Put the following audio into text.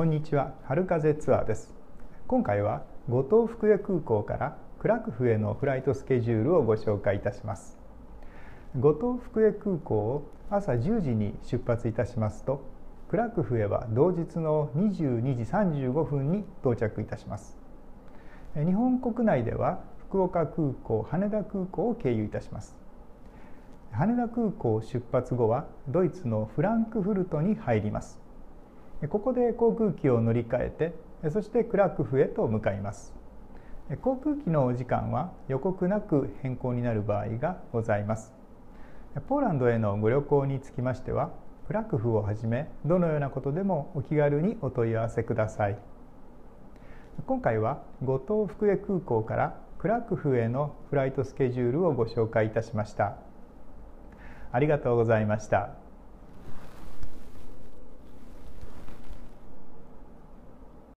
こんにちは春風ツアーです。今回は五島福江空港からクラクフへのフライトスケジュールをご紹介いたします。五島福江空港を朝10時に出発いたしますとクラクフへは同日の22時35分に到着いたします。日本国内では福岡空港羽田空港を経由いたします。羽田空港出発後はドイツのフランクフルトに入ります。ここで航空機を乗り換えてそしてクラクフへと向かいます。航空機の時間は予告なく変更になる場合がございます。ポーランドへのご旅行につきましてはクラクフをはじめどのようなことでもお気軽にお問い合わせください。今回は五島福江空港からクラクフへのフライトスケジュールをご紹介いたしました。ありがとうございました。